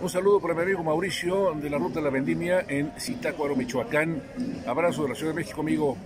Un saludo para mi amigo Mauricio de la Ruta de la Vendimia en Zitácuaro, Michoacán. Abrazo de la Ciudad de México, amigo.